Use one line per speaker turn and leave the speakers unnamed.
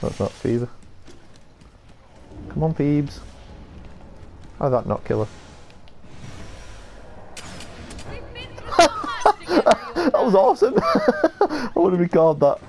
That's not Fever. Come on, Phoebes. How did that not kill her? that was awesome! I want to record that.